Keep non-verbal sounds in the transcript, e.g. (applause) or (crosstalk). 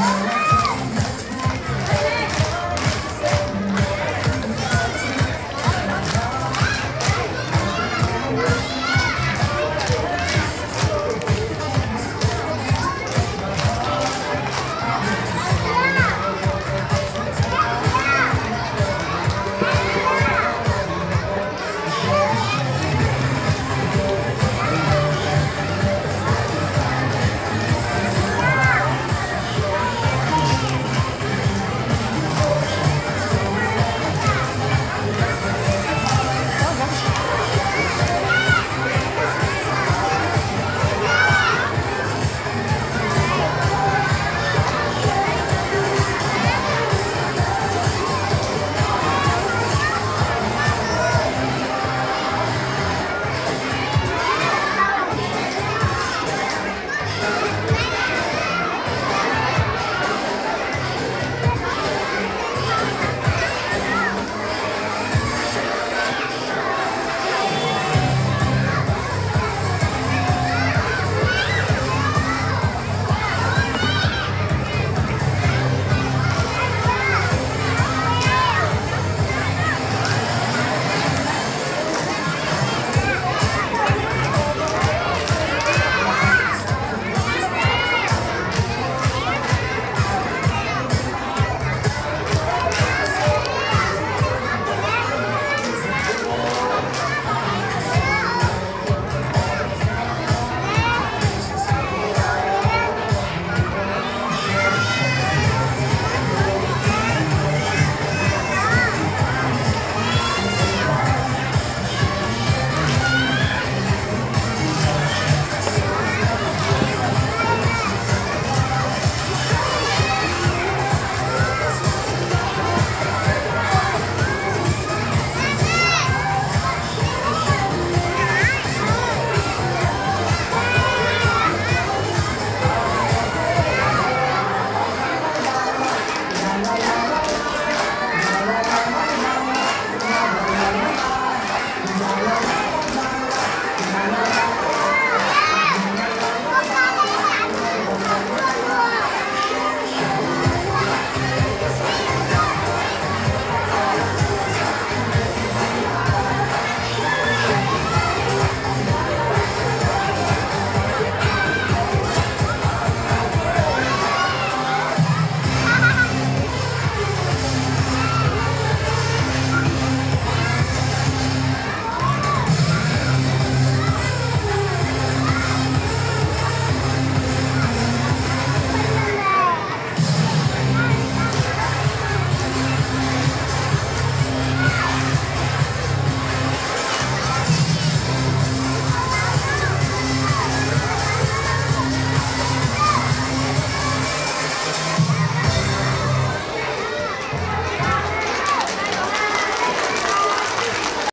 Yeah. (laughs)